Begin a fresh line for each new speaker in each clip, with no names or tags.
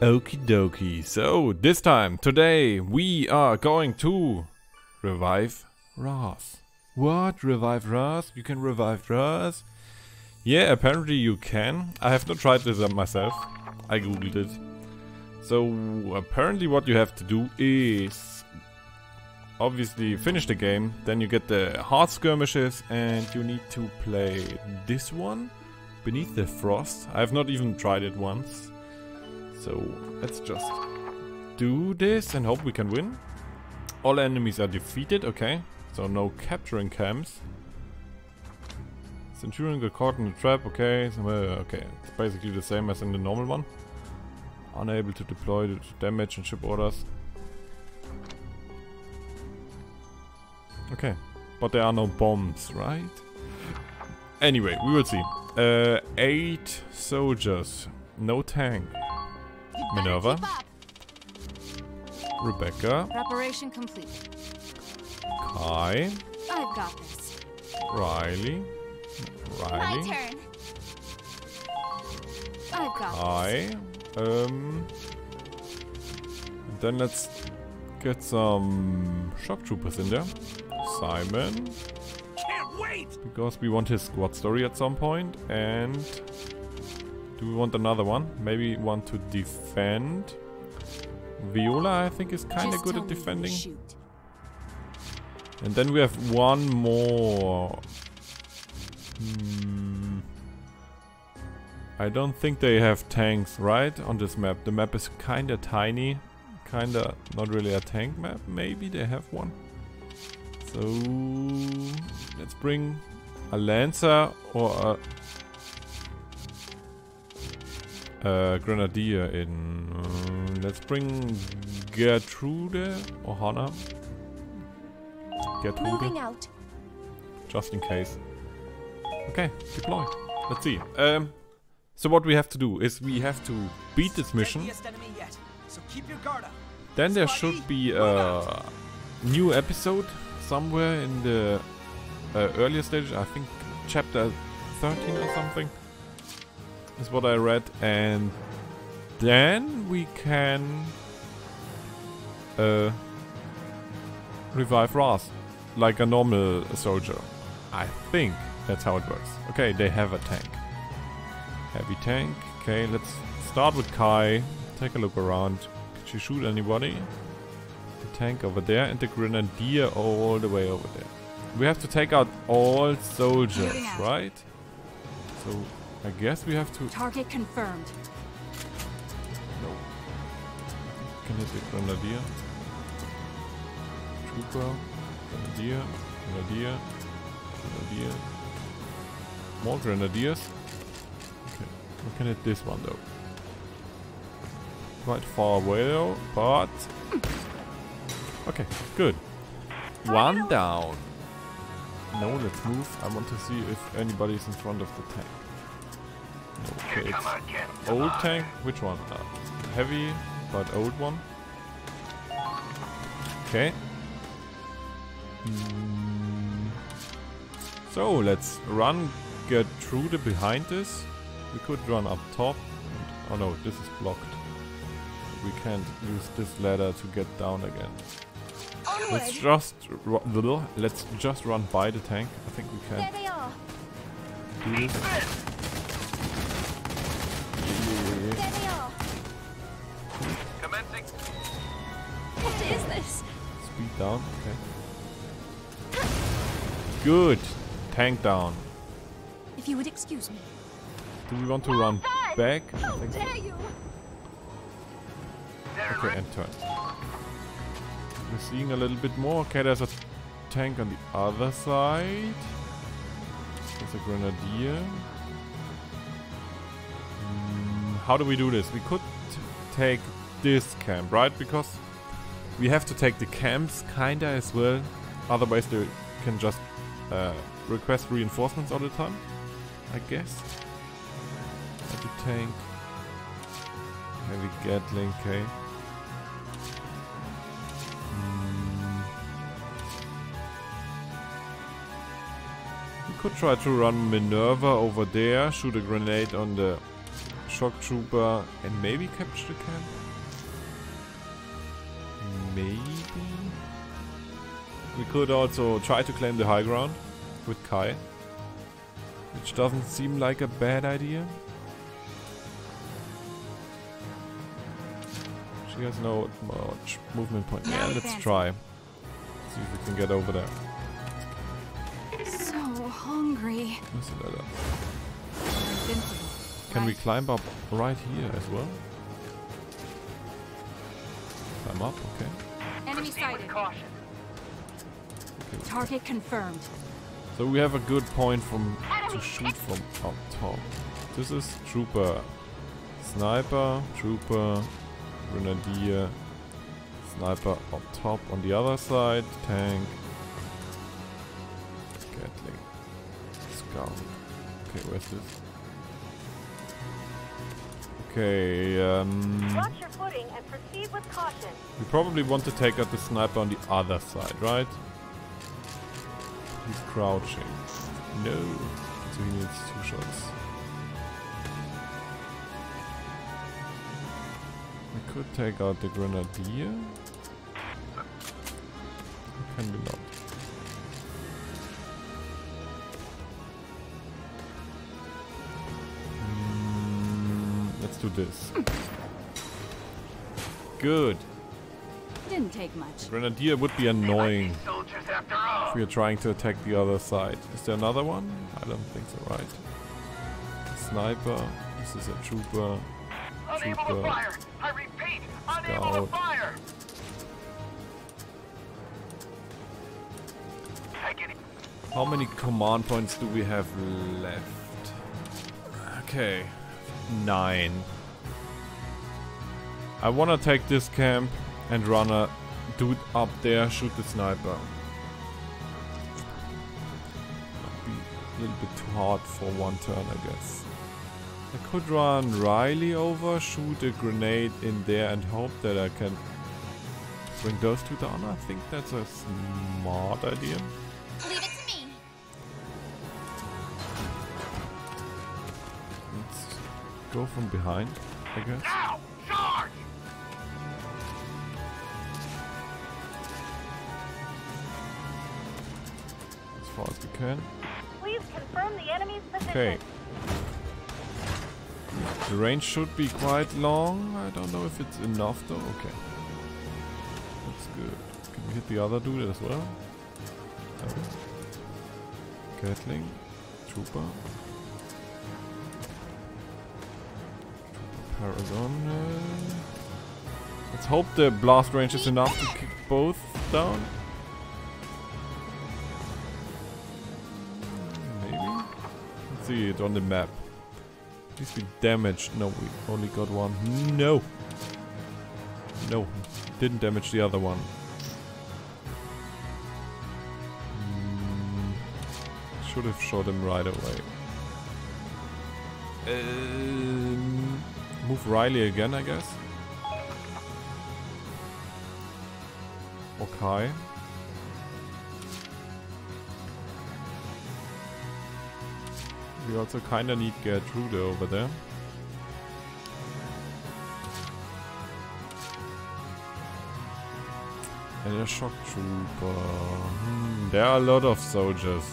Okie dokie. So, this time, today, we are going to revive Raz. What? Revive Raz? You can revive Raz? Yeah, apparently you can. I have not tried this myself. I googled it. So, apparently what you have to do is obviously finish the game, then you get the hard skirmishes and you need to play this one, Beneath the Frost. I have not even tried it once. So let's just do this and hope we can win. All enemies are defeated, okay. So no capturing camps. Centurion got caught in the trap, okay. So, uh, okay, it's basically the same as in the normal one. Unable to deploy the damage and ship orders. Okay, but there are no bombs, right? Anyway, we will see. Uh, eight soldiers, no tank. Minerva. Rebecca.
Preparation complete.
Kai.
I've got this.
Riley. Riley.
My turn. I've got
Kai. Um. Then let's get some shock troopers in there. Simon.
Can't wait!
Because we want his squad story at some point. And do we want another one? Maybe one to defend. Viola, I think, is kind of good at
me when to
defending. And then we have one more. Hmm. I don't think they have tanks, right? On this map. The map is kinda tiny. Kinda not really a tank map. Maybe they have one. So let's bring a Lancer or a, a Grenadier in. Uh, let's bring Gertrude or Hannah. Gertrude
Moving out.
just in case. Okay, deploy. Let's see. Um, so what we have to do is we have to beat this mission.
Yet, so keep your guard up.
Then there should be a new episode somewhere in the uh, earlier stage. I think chapter 13 or something is what I read. And then we can uh, revive Raz like a normal soldier. I think that's how it works. Okay, they have a tank. Heavy tank. Okay, let's start with Kai. Take a look around. Can she shoot anybody? The tank over there and the grenadier all the way over there. We have to take out all soldiers, right? So I guess we have to.
Target confirmed.
No. Can hit the grenadier. Trooper. Grenadier. Grenadier. Grenadier. More grenadiers. Okay. We can hit this one though. Quite far away though, but Okay, good. One down. No, let's move. I want to see if anybody's in front of the tank. No, okay, it's old tank. Which one? Uh, heavy, but old one. Okay. Mm. So let's run Gertrude behind this. We could run up top. And, oh no, this is blocked. We can't use this ladder to get down again. Let's just ru- little. Let's just run by the tank. I think we can.
There
can
they are.
Good. Tank down.
If you would excuse me.
Do we want to run back? I
How
think so.
dare you?
Okay, and turn. We're seeing a little bit more. Okay, there's a tank on the other side. There's a grenadier. Mm, how do we do this? We could take this camp, right? Because we have to take the camps kinda as well. Otherwise, they can just uh, request reinforcements all the time. I guess. Heavy tank. Heavy Gatling, okay. Mm. We could try to run Minerva over there, shoot a grenade on the shock trooper and maybe capture the camp. Maybe. We could also try to claim the high ground with Kai. Which doesn't seem like a bad idea. She has no much movement point.
Now
Yeah, let's try. See if we can get over there.
So hungry.
Where's the ladder?
Invincible.
Can we climb up right here as well? Climb up, okay.
Enemy sighted.
caution.
Okay.
Target confirmed.
So we have a good point from to shoot from up top. This is trooper, sniper, trooper, grenadier, sniper up top on the other side, tank, Gatling, scout. Okay, where's this? Okay, um,
Watch your footing and proceed with caution.
we probably want to take out the sniper on the other side, right? He's crouching. No. So he needs two shots. We could take out the grenadier. Can we not? Mm, let's do this. Good.
Didn't take much.
Grenadier would be annoying
Soldiers after all.
if we are trying to attack the other side. Is there another one? I don't think so, right? Sniper. This is a trooper.
Unable
Trooper.
to fire. I repeat, unable to
Scout.
fire.
How many command points do we have left? Okay. Nine. I wanna take this camp and run a dude up there, shoot the sniper. Might be a little bit too hard for one turn, I guess. I could run Riley over, shoot a grenade in there and hope that I can bring those two down. I think that's a smart idea.
Leave it to me.
Let's go from behind, I guess.
Now,
position.
Okay. The range should be quite long. I don't know if it's enough though. Okay. That's good. Can we hit the other dude as well? No. Gatling. Trooper. Paragon. Let's hope the blast range is enough to kick both down. See it on the map. At least we damaged. No, we only got one. No! No, didn't damage the other one. Mm, should have shot him right away. Um, move Riley again, I guess. Okay. We also kinda need Gertrude over there. And a shock trooper. Hmm, there are a lot of soldiers.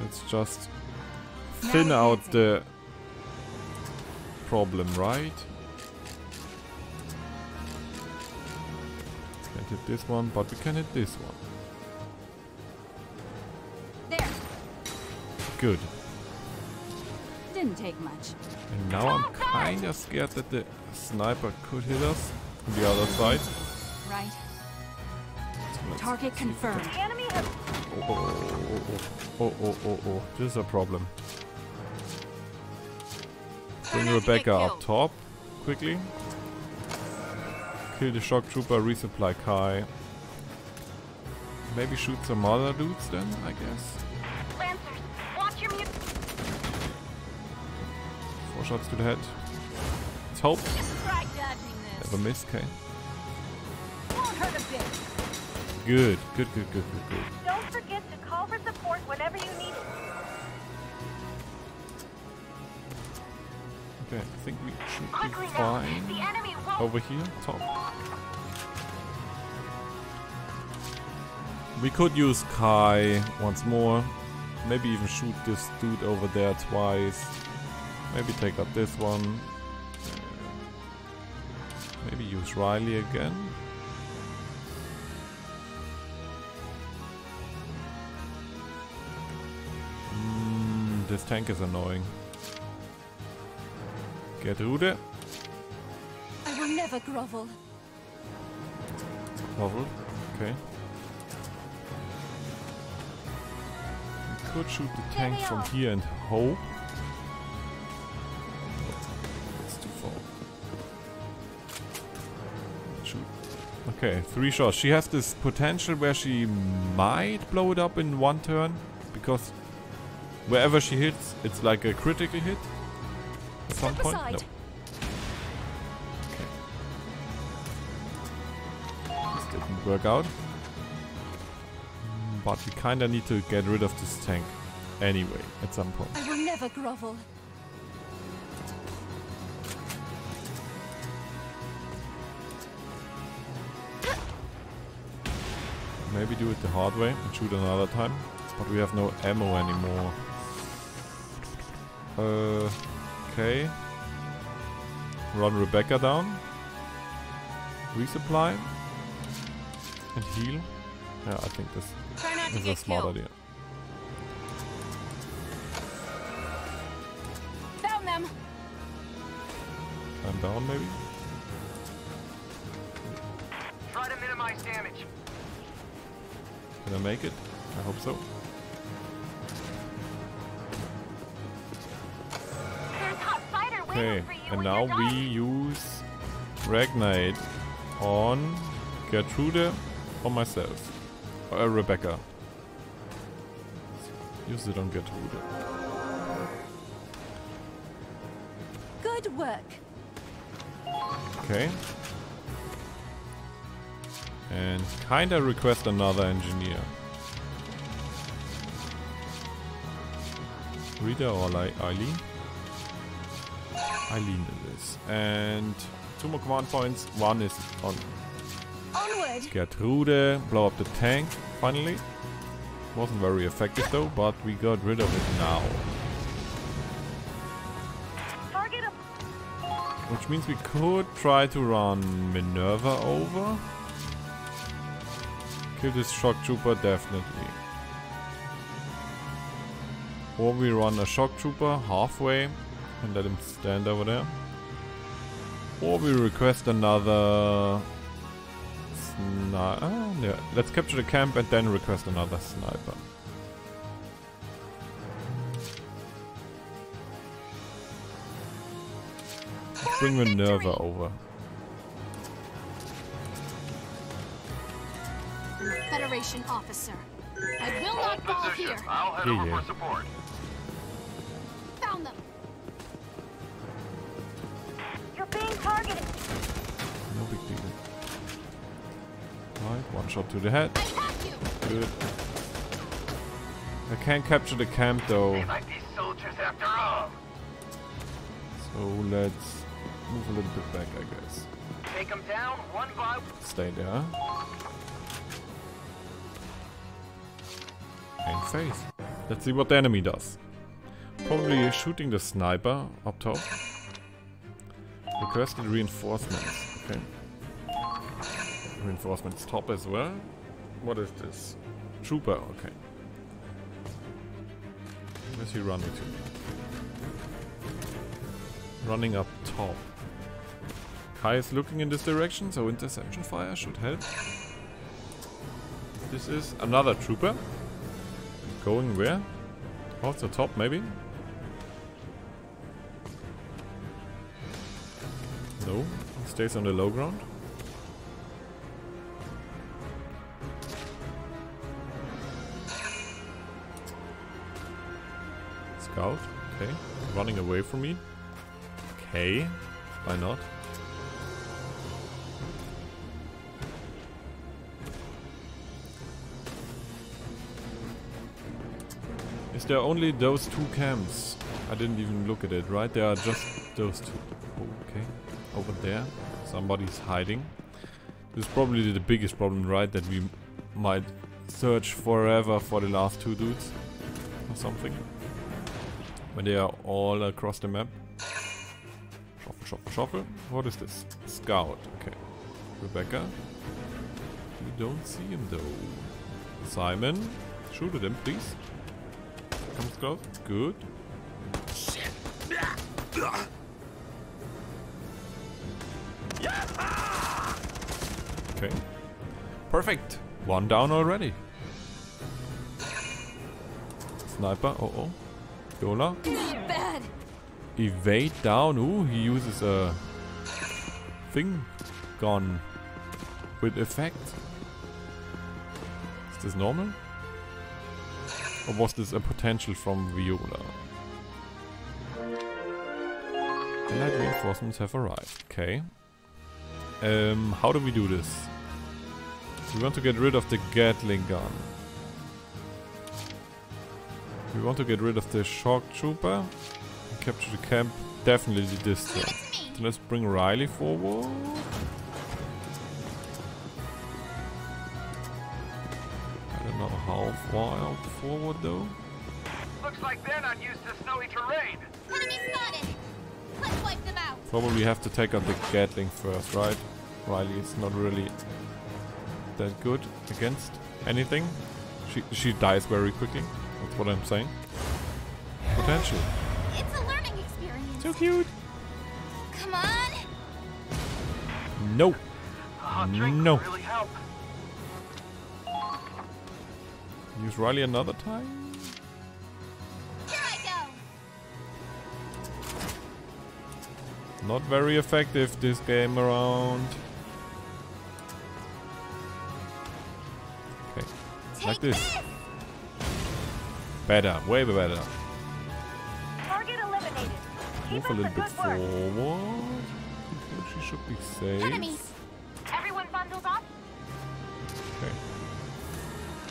Let's just thin out the problem, right? Hit this one, but we can hit this one.
There.
Good.
Didn't take much.
And now I'm kinda scared that the sniper could hit us on the other side.
Right.
So
Target
see if we
confirmed.
Enemy has
Oh, oh, oh, oh, oh, oh, oh, oh. This is a problem. Bring Rebecca up top, quickly. Kill the shock trooper, resupply Kai. Maybe shoot some other dudes then, I guess.
Lancers. Watch your mute.
Four shots to the head. Let's hope. Never miss, Kane.
Won't hurt a bit.
Good, good, good, good, good, good.
Don't forget to call for support whenever you need it.
Okay, I think we should
Quickly
be
now.
fine.
The enemy.
Over here, top. We could use Kai once more. Maybe even shoot this dude over there twice. Maybe take out this one. Maybe use Riley again. Mm, this tank is annoying. Gertrude.
I never grovel.
Novel. Okay. We could shoot the tank from here and hope. It's too far. Shoot. Okay, three shots. She has this potential where she might blow it up in one turn because wherever she hits, it's like a critical hit. At some
Step
point.
aside.
No. Work out. Mm, But we kinda need to get rid of this tank anyway, at some point.
I will never grovel.
Maybe do it the hard way and shoot another time. But we have no ammo anymore. Uh, okay. Run Rebecca down. Resupply. And heal. Yeah, I think this
Try not to
is a smart
killed.
idea.
Found them.
I'm down maybe?
Try to minimize damage.
Can I make it? I hope so.
There's hot cider
Okay,
waiting for you
and now we use Ragnite on Gertrude or myself. Or uh, Rebecca. Use it on Gertrude.
Good work.
Okay. And kinda request another engineer. Rita or Eileen? Eileen it is. And two more command points. One is on
Onward.
Gertrude. Blow up the tank, finally. Wasn't very effective though, but we got rid of it now. Which means we could try to run Minerva over. Kill this shock trooper, definitely. Or we run a shock trooper halfway and let him stand over there. Or we request another sniper. Ah, yeah. Let's capture the camp and then request another sniper. Let's bring Minerva over.
Federation officer. I will not fall here.
I'll head
Yeah,
over
yeah.
for support.
Shot to the head.
I.
Good. I can't capture the camp though,
They like these soldiers after all.
so let's move a little bit back, I guess.
Take them down one by
Stay there. And face. Let's see what the enemy does. Probably shooting the sniper up top. Requested reinforcements. Okay. Reinforcements top as well. What is this? Trooper, okay. Where's he running to? Running up top. Kai is looking in this direction, so interception fire should help. This is another trooper. Going where? Also top, maybe? No, he stays on the low ground. Scout, okay. Running away from me. Okay, why not? Is there only those two camps? I didn't even look at it, right? There are just those two. Oh, okay. Over there. Somebody's hiding. This is probably the biggest problem, right? That we might search forever for the last two dudes. Or something. When they er are all across the map. Shuffle, shuffle, shuffle. What is this? Scout. Okay. Rebecca. We don't see him though. Simon. Shoot at him, please. Comes close. Good. Okay. Perfect. One down already. Sniper. Oh oh. Yola.
Bad.
Evade down. Ooh, he uses a thing gun with effect. Is this normal? Or was this a potential from Viola? Allied reinforcements have arrived. Okay. Um, how do we do this? We want to get rid of the Gatling gun. We want to get rid of the shock trooper. And Capture the camp. Definitely this turn. So let's bring Riley forward. I don't know how far out forward though.
Looks like they're not used to snowy terrain.
Enemy spotted. Let's wipe them out.
Probably have to take out the Gatling first, right? Riley is not really that good against anything. She she dies very quickly. That's what I'm saying. Potential.
It's a learning experience.
So cute.
Come on.
No.
Hot
No.
really help.
Use Riley another time.
Here I go.
Not very effective this game around. Okay.
Take
Like this. Better. Way better.
Target eliminated.
Move a little bit
good
forward. She should be safe.
Enemies.
Everyone bundled up?
Okay.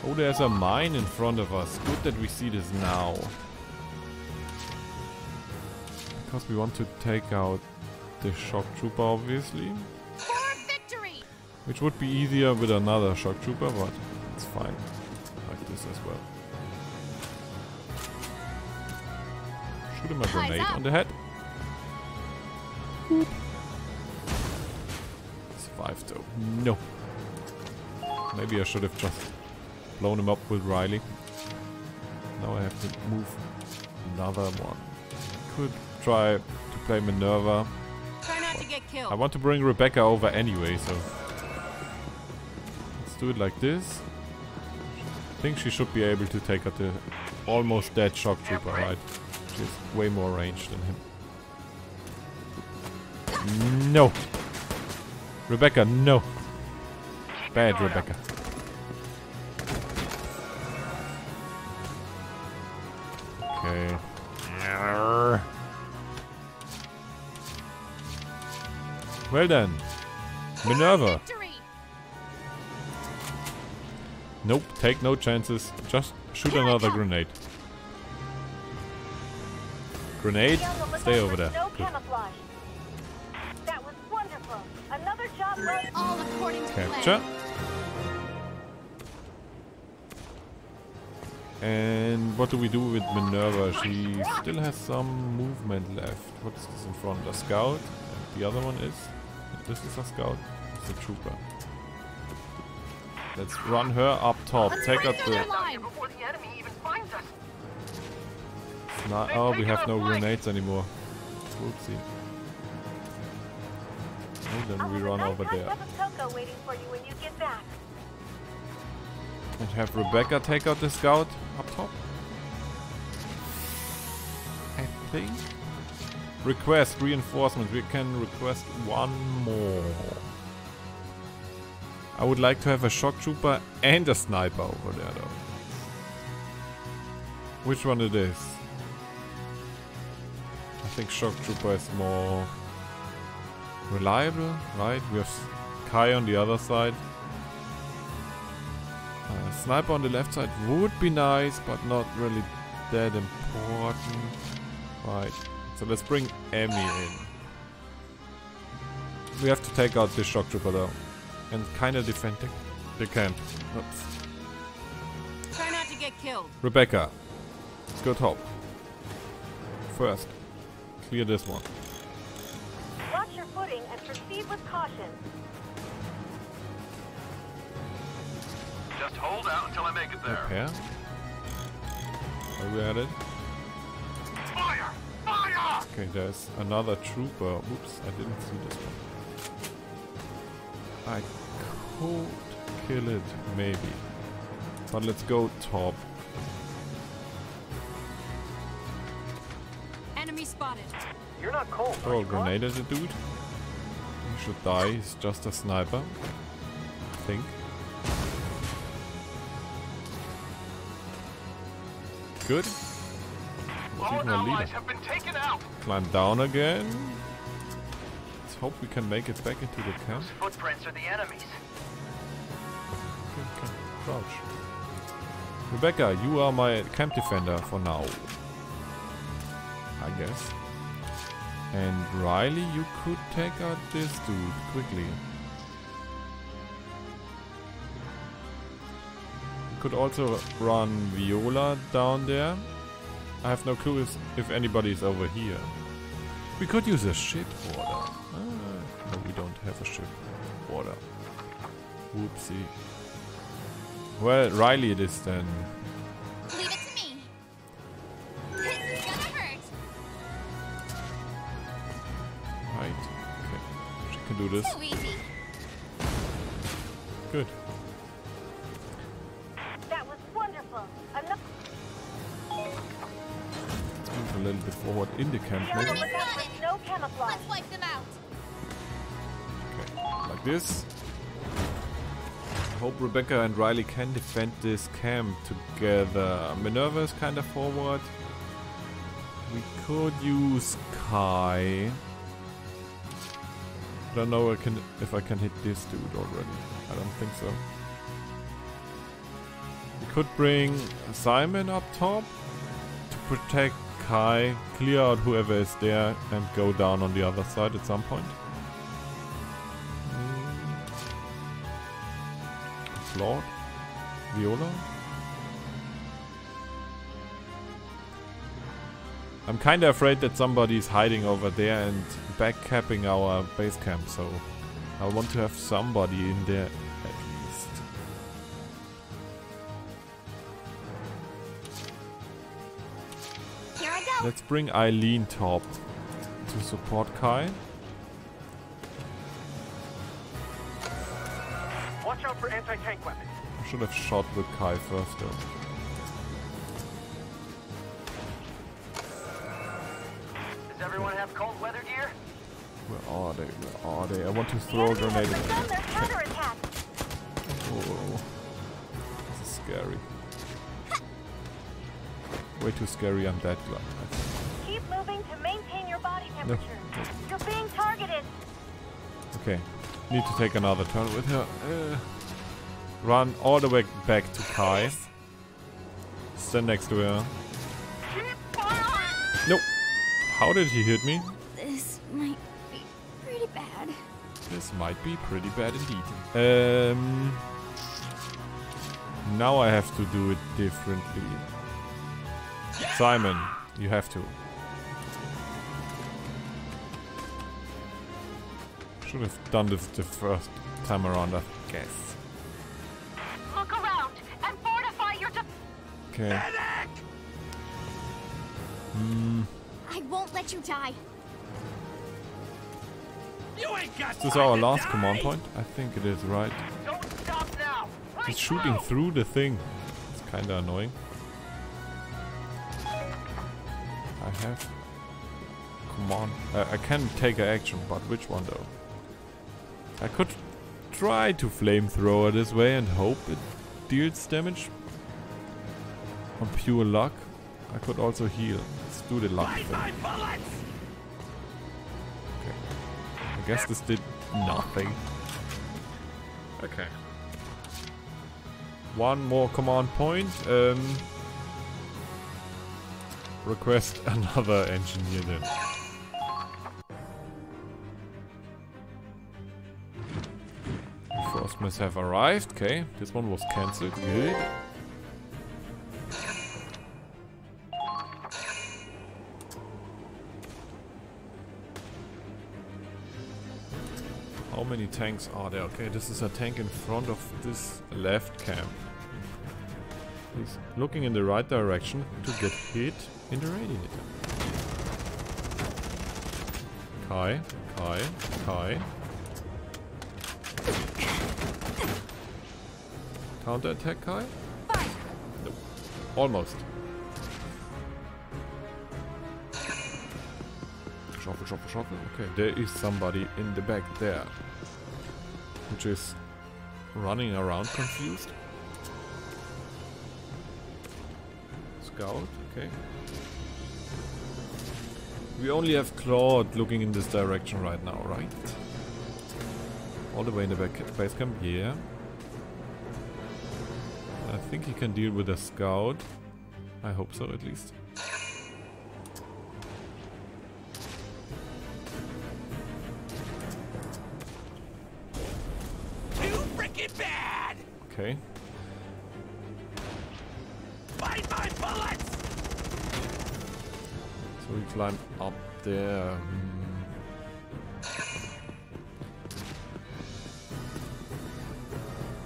Oh, there's a mine in front of us. Good that we see this now. Because we want to take out the shock trooper, obviously.
For victory.
Which would be easier with another shock trooper, but it's fine. Like this as well. Shoot him a grenade on the head. Boop. Survived though. No. Maybe I should have just blown him up with Riley. Now I have to move another one. Could try to play Minerva.
Try not to get killed.
I want to bring Rebecca over anyway, so let's do it like this. I think she should be able to take out the almost dead shock trooper, right? She's way more range than him. No! Rebecca, no! Bad Rebecca. Okay. Well then. Minerva. Nope, take no chances. Just shoot another grenade. Grenade,
Be on the
stay over there.
snow
Good.
camouflage. That was wonderful. Another job well
All according to
Capture. And what do we do with Minerva? She still has some movement left. What is this in front? A scout? And the other one is? This is a scout. It's a trooper. Let's run her up top.
Let's
Take
bring
out
her
the... Sni- oh, we have no grenades anymore. Whoopsie. Oh, then we run over there.
cup of cocoa waiting for you when you get back.
And have Rebecca take out the scout up top. I think. Request reinforcements. We can request one more. I would like to have a shock trooper and a sniper over there though. Which one it is? I think shock trooper is more reliable, right? We have Kai on the other side. Uh, sniper on the left side would be nice, but not really that important. Right. So let's bring Emmy in. We have to take out this shock trooper though. And kinda defend the, the camp. Oops.
Try not to get killed.
Rebecca. Go top. First. Clear this one.
Watch your footing and proceed with caution.
Just hold out until I make it there.
Repair. Are we at it?
Fire! Fire!
Okay, there's another trooper. Oops, I didn't see this one. I could kill it, maybe. But let's go top.
You're not cold.
Throw a grenade at the dude. He should die, he's just a sniper. I think. Good.
All
even a leader.
allies have been taken out.
Climb down again. Let's hope we can make it back into the camp.
Footprints are the enemies.
Okay, okay. Crouch. Rebecca, you are my camp defender for now. I guess. And Riley, you could take out this dude quickly. You could also run Viola down there. I have no clue if, if anybody is over here. We could use a ship order. Ah, no, we don't have a ship order. Whoopsie. Well, Riley it is then. Can do this.
Too.
Good.
That was wonderful. Enough.
Let's move a little bit forward in the camp
Be on the
maybe.
lookout for snow camouflage.
Let's wipe them out.
Okay. Like this. I hope Rebecca and Riley can defend this camp together. Minerva is kinda forward. We could use Kai. I don't know if I can hit this dude already. I don't think so. We could bring Simon up top to protect Kai, clear out whoever is there, and go down on the other side at some point. Mm. Lord? Viola? I'm kinda afraid that somebody's hiding over there and backcapping our base camp, so I want to have somebody in there at least.
Here I go.
Let's bring Eileen top to support Kai.
Watch out for anti-tank weapons.
I should have shot with Kai first though. Want to throw a grenade at them.
their.
Oh, this is scary. Way too scary. I'm dead. glad.
Keep moving to maintain your body
No.
You're being targeted.
Okay, need to take another turn with her. Uh, run all the way back to Kai. Stand next to her. Nope. How did he hit me?
Might be pretty bad
indeed. Um. Now I have to do it differently. Simon, you have to. Should have done this the first time around, I guess.
Look around and fortify your de-
Okay. Hmm.
I won't let you die.
This is this our last command point? I think it is, right? He's shooting
through.
through the thing. It's kinda annoying. I have command. Uh, I can take an action, but which one though? I could try to flamethrower this way and hope it deals damage. On pure luck. I could also heal. Let's do the luck thing. Guess this did nothing. Okay. One more command point. Um, request another engineer then. Must have arrived. Okay, this one was cancelled. Good. Many tanks are there? Okay, this is a tank in front of this left camp. He's looking in the right direction to get hit in the radiator. Kai, Kai, Kai. Counter attack Kai? Nope. Almost. Shuffle, shuffle, shuffle. Okay, there is somebody in the back there. Which is running around confused. Scout, okay. We only have Claude looking in this direction right now, right? All the way in the back base camp, yeah. I think he can deal with a scout. I hope so, at least. Hmm.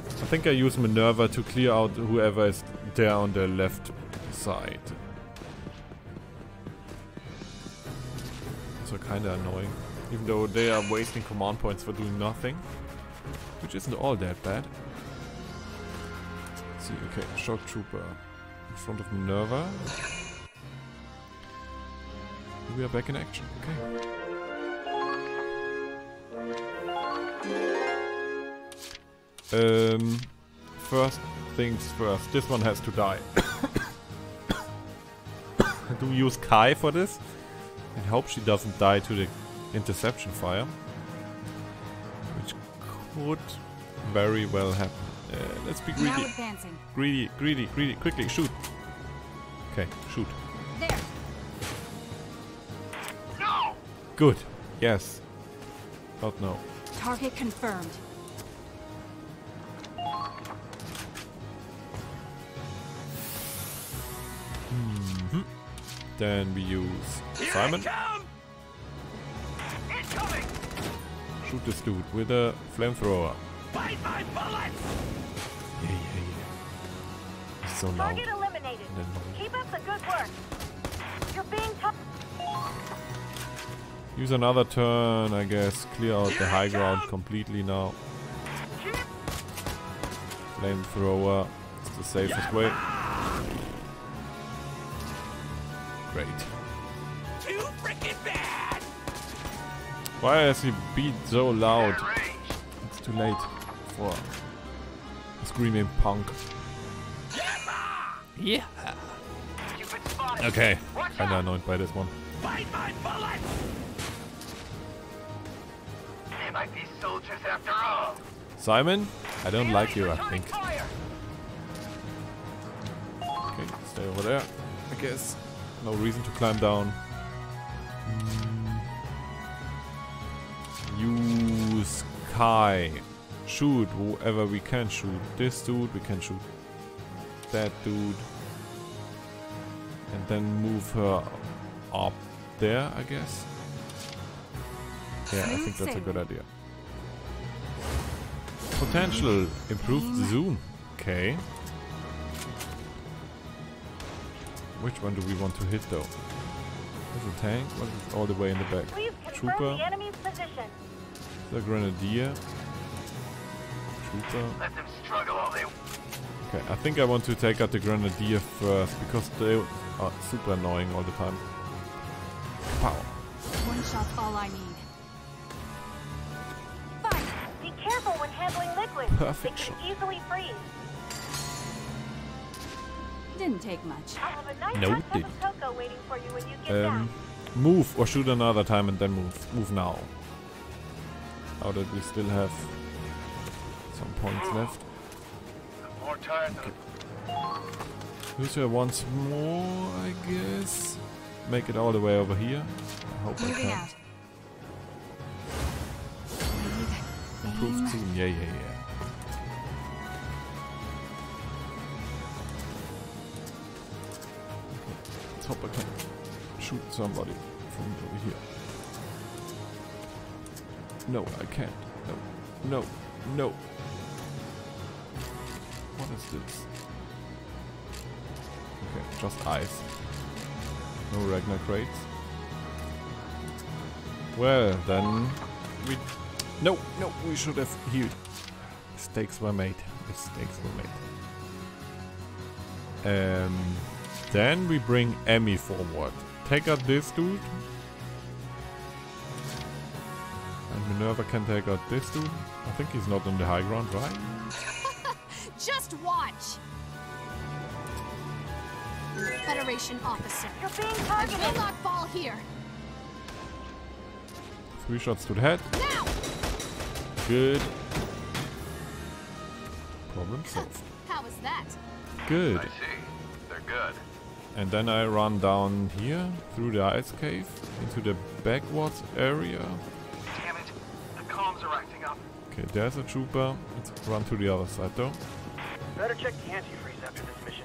I think I use Minerva to clear out whoever is there on the left side. So kinda annoying. Even though they are wasting command points for doing nothing. Which isn't all that bad. Let's see, okay, shock trooper in front of Minerva. We are back in action. Okay. Um, first things first. This one has to die. Do we use Kai for this? And hope she doesn't die to the interception fire. Which could very well happen. Uh, let's be greedy. Greedy, greedy, greedy. Quickly, shoot. Okay, shoot. Good. Yes. Not no.
Target confirmed. Mm-hmm.
Then we use
Here
Simon.
I come!
Incoming!
Shoot this dude with a flamethrower.
Bite my bullets!
Yeah, yeah, yeah. He's so loud.
Target eliminated. Keep up the good work. You're being tough.
Use another turn, I guess. Clear out the high ground completely now. Flamethrower. It's the safest way. Great.
Too freaking bad!
Why has he beat so loud? It's too late for a screaming punk.
You've been spotted.
Okay.
Watch
Kinda annoyed by this one. Simon, I don't like you, I think. Okay, stay over there. I guess. No reason to climb down. Mm. Use Kai. Shoot whoever we can shoot. This dude, we can shoot that dude. And then move her up there, I guess. Yeah, I think that's a good idea. Potential improved zoom. Okay. Which one do we want to hit though? There's a tank. What is all the way in the back? Trooper.
the enemy's position.
The grenadier. Trooper.
Let them struggle all they
Okay, I think I want to take out the grenadier first because they are super annoying all the time. Pow.
One shot's all I need.
Perfect shot.
easily freeze.
Didn't take much.
I'll have a nice
No,
hot cup
didn't.
of cocoa waiting for you when you get
Um, move or shoot another time and then move. Move now. Now that we still have some points left.
I'm more tired
Use her once more, I guess. make it all the way over here. I hope I can.
out.
Improve
Aim.
Yeah, yeah, yeah. Hope I can shoot somebody from over here. No, I can't. No, no, no. What is this? Okay, just ice. No Ragnar crates. Well, then we no, no, we should have healed. Mistakes were made. Mistakes were made. Um, then we bring Emmy forward. Take out this dude. And Minerva can take out this dude. I think he's not on the high ground, right?
Just watch. Federation officer.
You're being
I will
targeted.
not fall here.
Three shots to the head.
Now!
Good. Problem solved.
How was that?
Good.
I see. They're good.
And then I run down here through the ice cave into the backwards area.
Damn it. The comms are acting up.
Okay, there's a trooper. Let's run to the other side though.
Better check the antifreeze after this mission.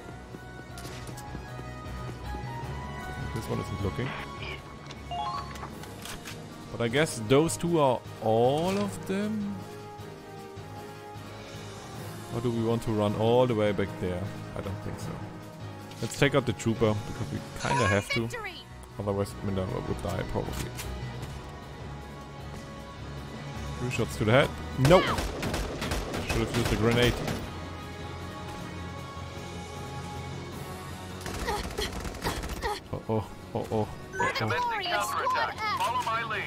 This one isn't looking. But I guess those two are all of them? Or do we want to run all the way back there? I don't think so. Let's take out the trooper, because we kinda have to. Otherwise Minerva would die, probably. Three shots to the head. No! Should have used a grenade. Uh oh, uh oh, uh oh.
Commencing counterattack. Follow my lead.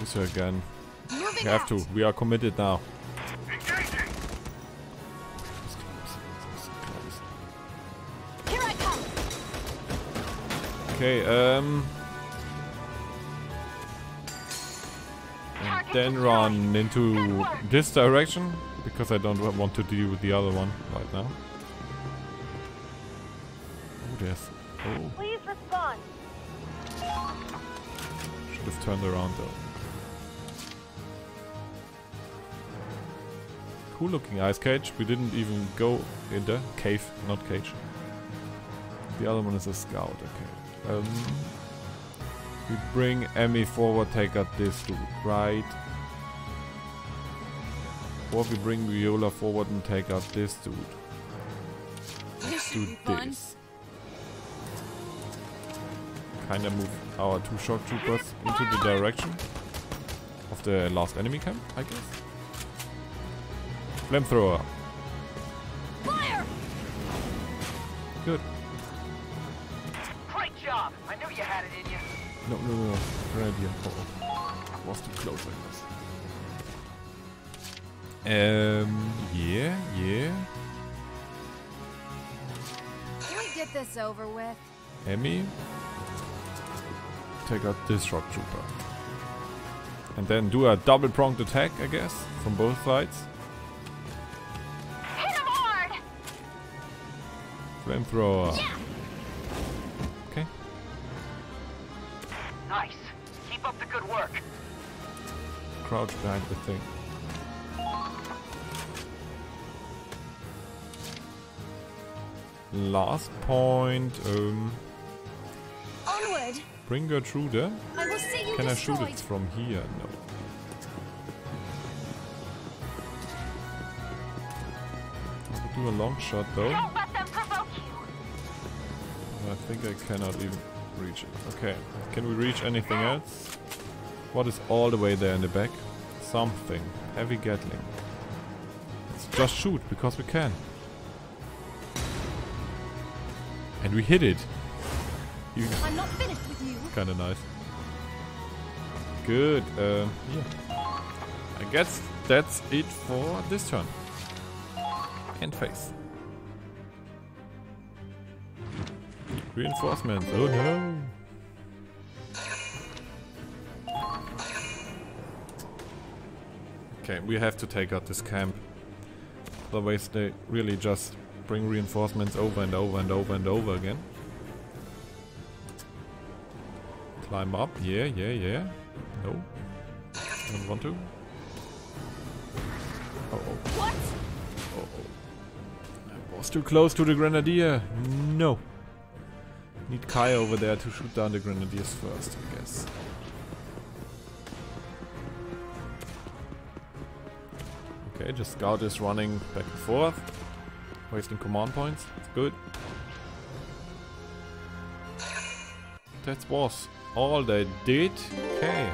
Use her again.
Moving
We have
out.
to. We are committed now. Okay, um. And then run into this direction because I don't want to deal with the other one right now. Oh, there's. Oh,
Please respond.
should have turned around though. Cool looking ice cage. We didn't even go in the cave, not cage. The other one is a scout, okay. Um, we bring Emmy forward, take out this dude, right? Or we bring Viola forward and take out this dude.
This should
Do this. Kinda move our two shock troopers into the direction of the last enemy camp, I guess. Flamethrower.
Fire!
Good. No, no, no. Grenadier. Oh, was too close, I guess. Um, yeah, yeah.
Can we get this over with?
Emmy. Take out this shock trooper. And then do a double pronged attack, I guess, from both sides.
Hit him hard!
Flamethrower.
Yeah!
Crouch behind the thing. Last point. Um,
Onward!
bring Gertrude.
I will see you
Can I shoot it from here? No. I do a long shot though.
Don't let them provoke you.
I think I cannot even reach it. Okay. Can we reach anything else? What is all the way there in the back? Something. Heavy Gatling. Let's just shoot because we can. And we hit it. You
I'm not finished with you.
Kinda nice. Good. Um, yeah. I guess that's it for this turn. And face. Reinforcements. Oh no. Okay, we have to take out this camp. Otherwise they really just bring reinforcements over and over and over and over again. Climb up. Yeah, yeah, yeah. No. Don't want to. Oh, oh,
What?
oh, oh. I was too close to the grenadier. No. Need Kai over there to shoot down the grenadiers first, I guess. Okay, just scout is running back and forth. Wasting command points. It's good. That was all they did. Okay.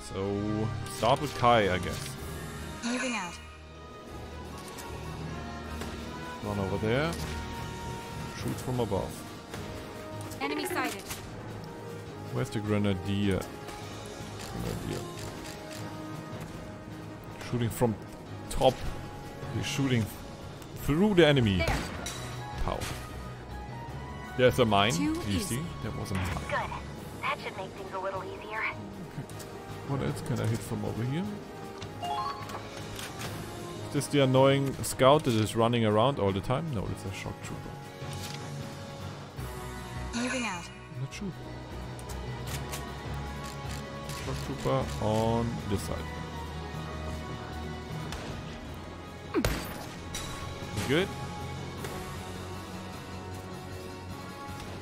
So, start with Kai, I guess.
Moving out.
Run over there. Shoot from above.
Enemy sighted.
Where's the grenadier? Grenadier. Shooting from top. He's shooting through the enemy.
There.
Pow. There's a mine.
Too
you
easy.
see? That was a mine.
Good. That should make things a little easier.
What else can I hit from over here? Is this the annoying scout that is running around all the time? No, it's a shock trooper.
Moving out.
Let's shoot. Shock trooper on this side. Good.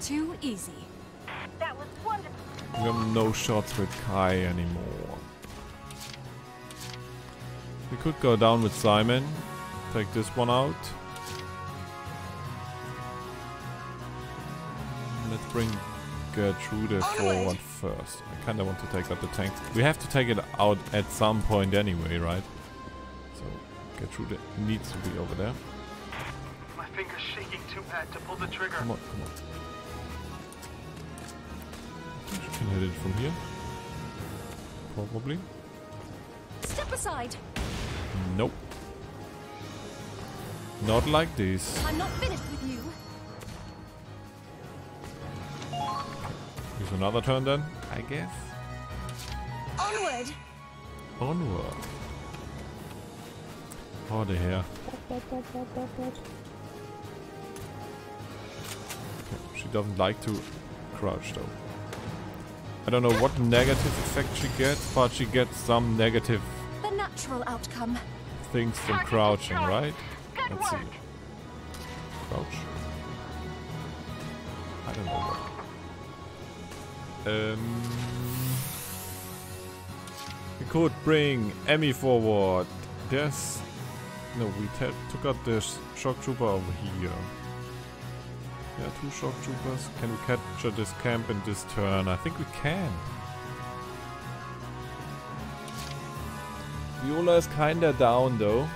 Too easy.
That was wonderful.
We have no shots with Kai anymore. We could go down with Simon. Take this one out. Let's bring Gertrude forward first. I kinda want to take out the tank. We have to take it out at some point anyway, right? So Gertrude needs to be over there.
My finger's shaking too bad to pull the trigger.
Come on, come on. You can hit it from here. Probably.
Step aside.
Nope. Not like this.
I'm not finished with you.
Use another turn then, I guess.
Onward.
Onward. Oh, the hair. She doesn't like to crouch though. I don't know what negative effect she gets, but she gets some negative
The natural outcome.
things from crouching, right?
Good
Let's see. Crouch. I don't know what. Um, we could bring Emmy forward. There's no, we took out the sh- shock trooper over here. Yeah, two shock troopers. Can we capture this camp in this turn? I think we can. Viola is kinda down though.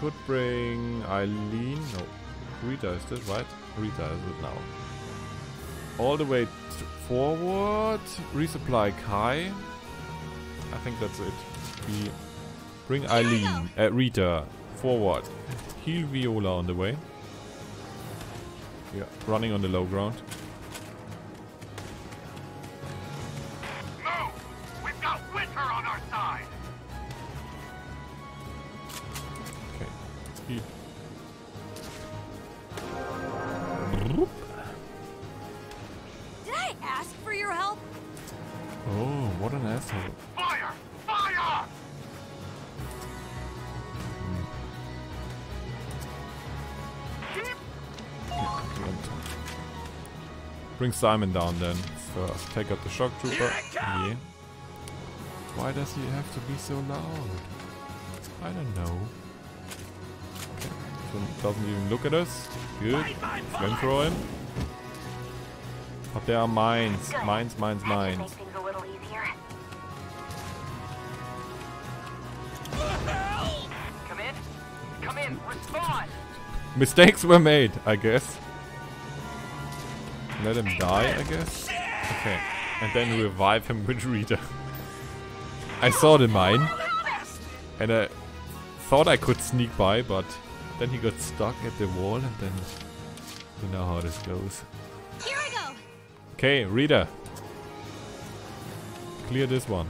Could bring Eileen. No, Rita is this right? Rita is it now. All the way forward. Resupply Kai. I think that's it. We bring Eileen, uh, Rita forward. Heal Viola on the way. Yeah, running on the low ground. Bring Simon down then first. Take out the shock trooper.
Here it comes!
Yeah. Why does he have to be so loud? I don't know. Okay. So doesn't even look at us. Good.
Bite my bullets!
Flamethrower him. But there are mines. Mines, mines,
That should make
mines.
things a little easier.
Come in. Come in. Respond.
Mistakes were made, I guess. Let him die, I guess. Okay. And then revive him with Rita. I saw the mine. And I thought I could sneak by, but then he got stuck at the wall and then you know how this goes.
Here I go.
Okay, Rita. Clear this one.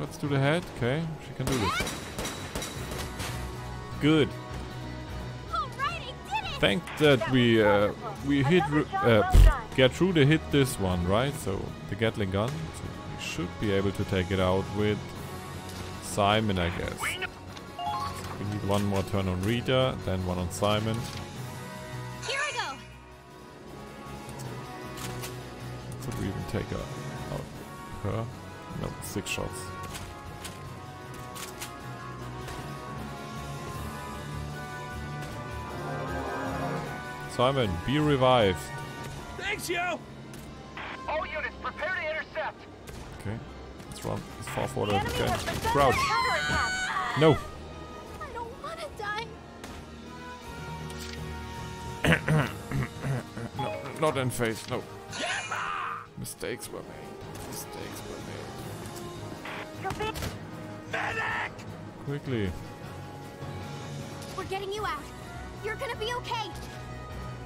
Shots to the head. Okay, she can do this. Good.
Alright, I did it!
Thank that we uh, we hit
Another
Ru-
job
uh. Gertrude hit this one, right? So the Gatling gun. So we should be able to take it out with Simon, I guess.
We
We need one more turn on Rita, then one on Simon.
Here I go!
Could we even take her out? Her? No, six shots. Simon, be revived.
Thanks, yo!
all units prepare to intercept.
Okay, let's run as far forward
The
as we can. Crouch. No.
I don't wanna die.
No, not in face, no. Mistakes were made. Mistakes were made.
You're
Medic!
Quickly.
We're getting you out. You're gonna be okay.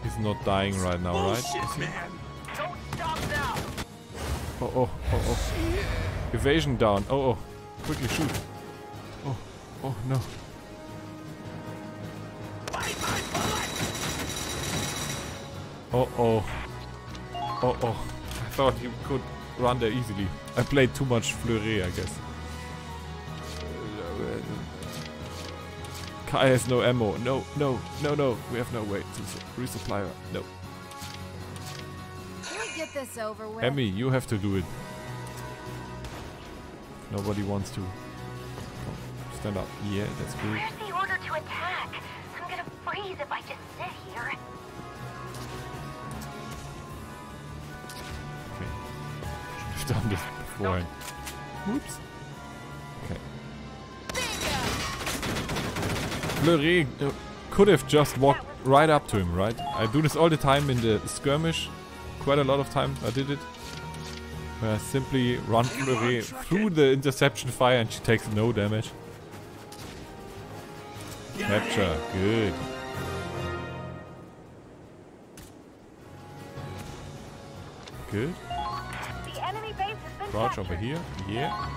He's not dying right now, right?
Bullshit,
Is
man!
Don't stop now.
Oh, oh, oh, oh. Evasion down. Oh, oh. Quickly shoot. Oh, oh, no.
Bite my bullets!
Oh, oh. Oh, oh. I thought he could run there easily. I played too much fleury, I guess. Kai has no ammo. No, no, no, no. We have no way to resupply her. No.
Can we get this over with?
Emmy, you have to do it. Nobody wants to. Come, stand up. Yeah, that's good.
Where's the order to attack? I'm gonna freeze if I just sit here.
Okay. Should have done this beforehand. Whoops. Fleury uh, could have just walked right up to him, right? I do this all the time in the skirmish. Quite a lot of times I did it. Where I simply run Fleury through the interception fire and she takes no damage. Capture. Good. Good.
The enemy base has been
Crouch over here. Yeah.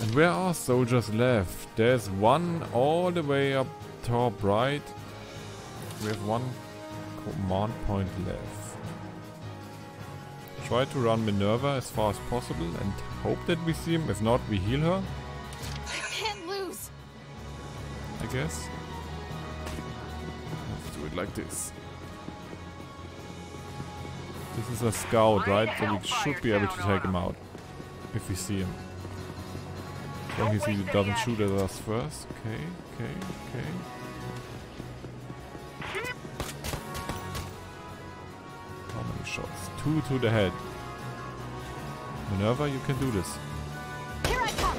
And where are soldiers left? There's one all the way up top right. We have one command point left. Try to run Minerva as far as possible and hope that we see him. If not, we heal her,
I can't lose.
I guess. Let's do it like this. This is a scout, right? So we should be able to take him out. If we see him. As long as he doesn't shoot at us first. Okay, okay, okay. How many shots? Two to the head. Minerva, you can do this.
Here I come.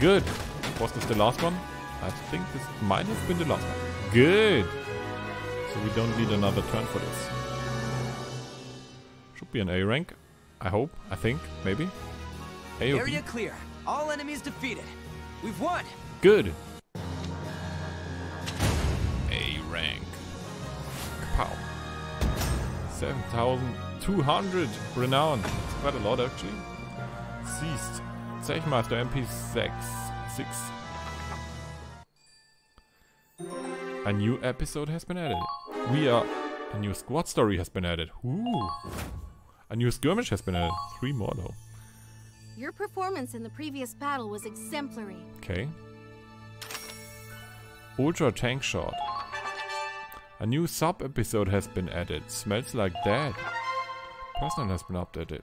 Good. Was this the last one? I think this might have been the last one. Good. So we don't need another turn for this. Should be an A rank. I hope. I think. Maybe. A or B.
Area clear. All enemies defeated. We've won.
Good. A rank. Pow. 7,200 renown. That's quite a lot actually. Seized. Zeichmeister MP6. 6. A new episode has been added. We are... A new squad story has been added. Ooh. A new skirmish has been added. Three more though.
Your performance in the previous battle was exemplary.
Okay. Ultra Tank Shot. A new sub episode has been added. Smells like that. Personal has been updated.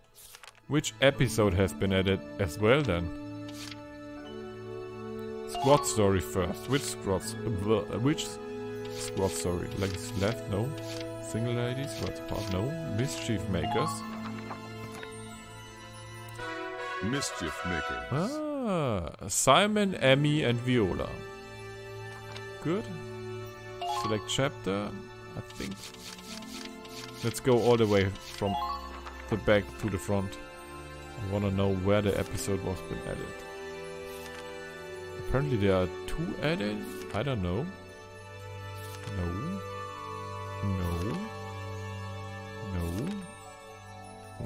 Which episode has been added as well then? Squad story first. Which squad? Which squad story? Legs left? No. Single ladies? What's part? No. Mischief makers.
Mischief makers.
Ah, Simon, Emmy, and Viola. Good. Select chapter. I think. Let's go all the way from the back to the front. I want to know where the episode was been added. Apparently there are two edits. I don't know. No. No. No.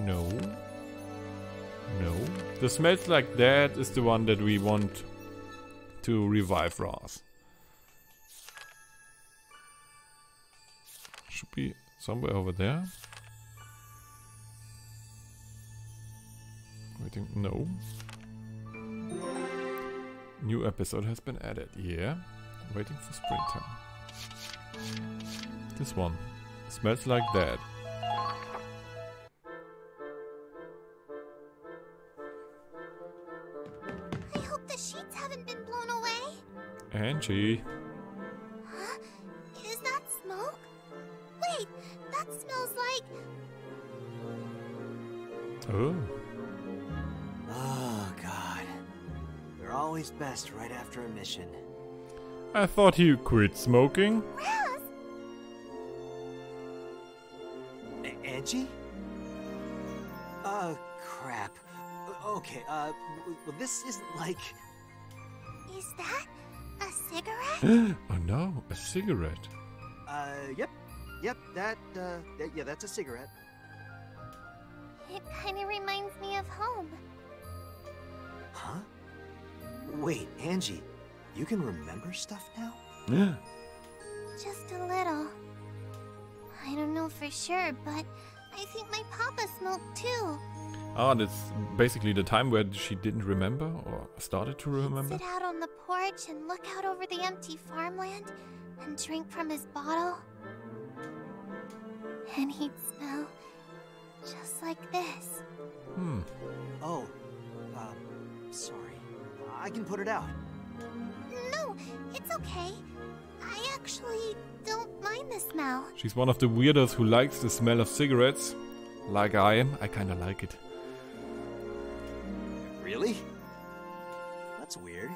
No. No. The smells like that is the one that we want to revive Raz. Should be somewhere over there. Waiting. No. New episode has been added. Yeah. Waiting for springtime. This one. Smells like that. Angie.
Huh? Is that smoke? Wait, that smells like.
Oh.
Oh, God. They're always best right after a mission.
I thought you quit smoking.
Raz!
A- Angie? Oh, crap. Okay, uh, well, this isn't like.
Cigarette.
Uh, yep. Yep, that, uh, that, yeah, that's a cigarette.
it kind of reminds me of home.
Huh? Wait, Angie, you can remember stuff now?
Yeah.
Just a little. I don't know for sure, but I think my papa smoked too.
Ah, that's basically the time where she didn't remember or started to remember.
Sit out on the porch and look out over the empty farmland and drink from his bottle. And he'd smell just like this.
Hmm.
Oh, um, sorry. I can put it out.
No, it's okay. I actually don't mind the smell.
She's one of the weirdos who likes the smell of cigarettes. Like I am. I kinda like it.
Really? That's weird.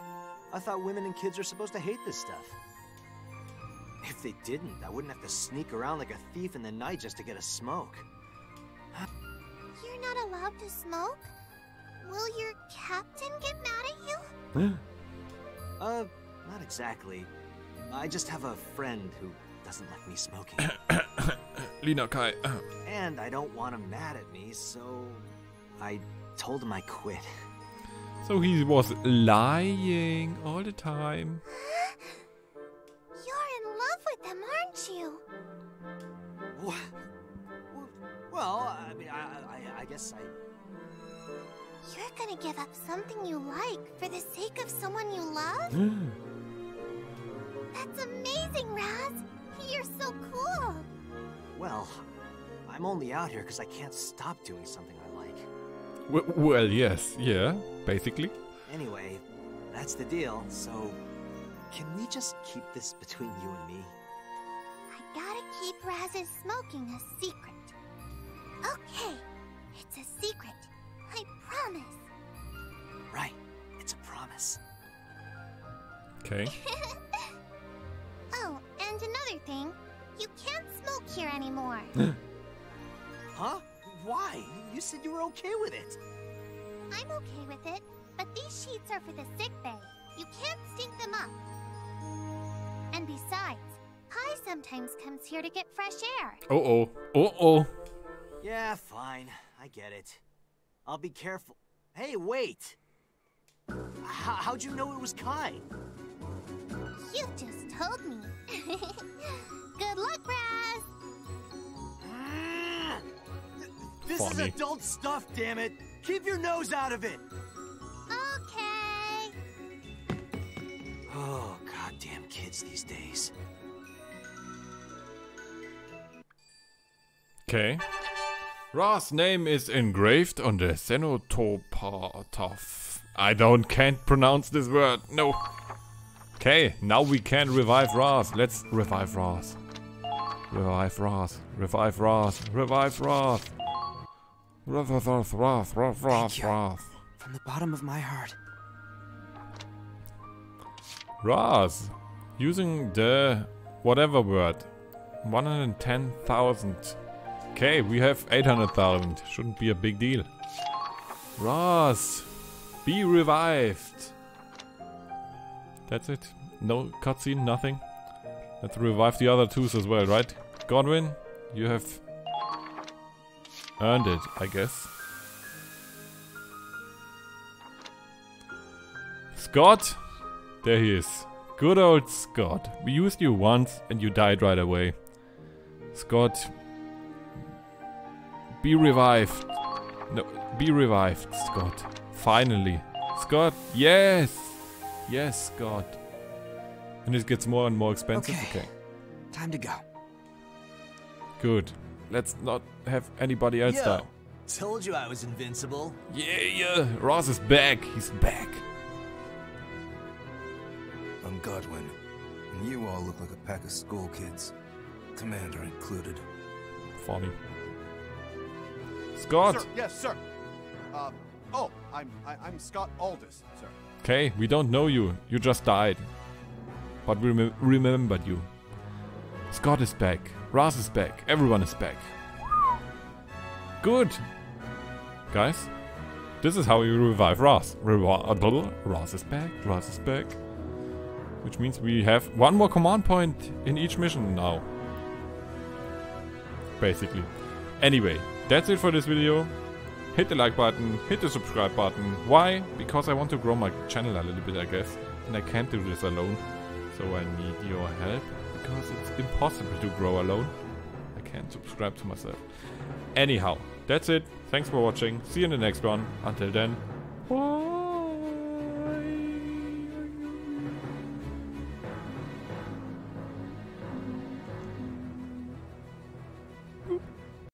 I thought women and kids are supposed to hate this stuff. If they didn't, I wouldn't have to sneak around like a thief in the night just to get a smoke.
You're not allowed to smoke? Will your captain get mad at you?
Uh, not exactly. I just have a friend who doesn't like me smoking.
Lina Kai.
and I don't want him mad at me, so I told him I quit.
So he was lying all the time.
aren't you?
Wha- Well, I mean, I, I, I guess I.
You're gonna give up something you like for the sake of someone you love? Hmm. That's amazing, Raz! You're so cool!
Well, I'm only out here because I can't stop doing something I like.
W- well, yes, yeah, basically.
Anyway, that's the deal, so. Can we just keep this between you and me?
I gotta keep Raz's smoking a secret. Okay, it's a secret. I promise.
Right, it's a promise.
Okay.
oh, and another thing. You can't smoke here anymore.
Huh? Why? You said you were okay with it.
I'm okay with it, but these sheets are for the sick bay. You can't stink them up. And besides, Kai sometimes comes here to get fresh air.
Oh oh. Oh oh.
Yeah, fine. I get it. I'll be careful. Hey, wait! H- how'd you know it was Kai?
You just told me. Good luck, Raz!
Ah! This
Funny.
is adult stuff, damn it! Keep your nose out of it!
Okay.
Oh, goddamn kids these days.
Okay. Raz's name is engraved on the Cenotopatoph. I don't can't pronounce this word. No. Okay, now we can revive Raz. Let's revive Raz. Revive Raz. Revive Raz. Revive Raz. Revive Raz. Raz. Raz. Raz.
you. From the bottom of my heart.
Raz. Using the whatever word. 110,000. Okay, we have 800,000. Shouldn't be a big deal. Raz. Be revived. That's it. No cutscene, nothing. Let's revive the other twos as well, right? Godwin, you have earned it, I guess. Scott! There he is. Good old Scott. We used you once and you died right away. Scott. Be revived. No, be revived, Scott. Finally. Scott, yes! Yes, Scott. And it gets more and more expensive.
Okay.
okay.
Time to go.
Good. Let's not have anybody else
Yo,
die.
told you I was invincible.
Yeah, yeah. Raz is back. He's back.
I'm Godwin, and you all look like a pack of school kids, Commander included.
Funny. Scott.
Sir, yes, sir. Uh, oh, I'm I, I'm Scott Aldous, sir.
Okay, we don't know you. You just died. But we rem remembered you. Scott is back. Raz is back. Everyone is back. Good. Guys, this is how you revive Raz. Revi Raz is back. Raz is back. Which means we have one more command point in each mission now. Basically. Anyway, that's it for this video. Hit the like button, hit the subscribe button. Why? Because I want to grow my channel a little bit, I guess. And I can't do this alone. So I need your help. Because it's impossible to grow alone. I can't subscribe to myself. Anyhow, that's it. Thanks for watching. See you in the next one. Until then,